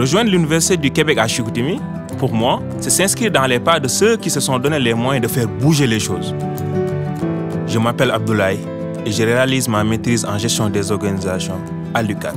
Rejoindre l'Université du Québec à Chicoutimi, pour moi, c'est s'inscrire dans les pas de ceux qui se sont donné les moyens de faire bouger les choses. Je m'appelle Abdoulaye et je réalise ma maîtrise en gestion des organisations à l'UCAC.